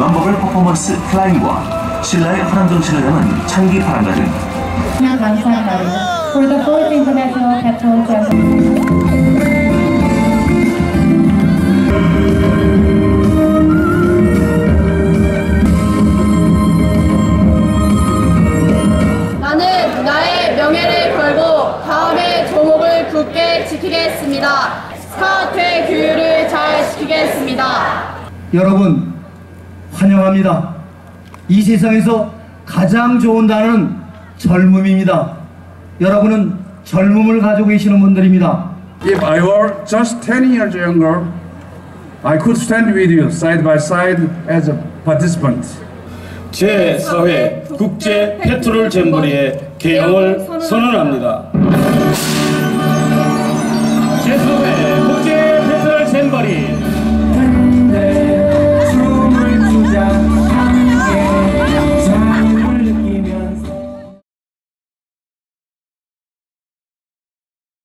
넘버블 퍼포먼스 플라잉과 신라의 화랑 정신을 담은 창기 파랑가 등 날입니다. For the fourth international petrol ceremony. 나는 나의 명예를 걸고 다음의 조목을 굳게 지키겠습니다. 스카우트의 규율을 잘 지키겠습니다. 여러분 환영합니다. 이 세상에서 가장 좋은 단어는 젊음입니다. 여러분은 젊음을 가지고 계시는 분들입니다. If I were just 10 years younger, I could stand with you side by side as a participant. 제4회 국제 페트롤 잼버리의 개영을 선언합니다. 제4회